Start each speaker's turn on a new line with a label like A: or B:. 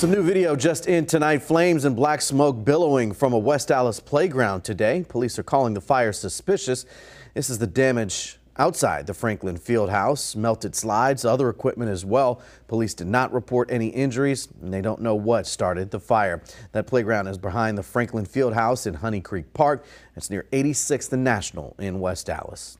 A: Some new video just in tonight. Flames and black smoke billowing from a West Allis playground today. Police are calling the fire suspicious. This is the damage outside the Franklin Field House. Melted slides, other equipment as well. Police did not report any injuries and they don't know what started the fire. That playground is behind the Franklin Field House in Honey Creek Park. It's near 86th and National in West Allis.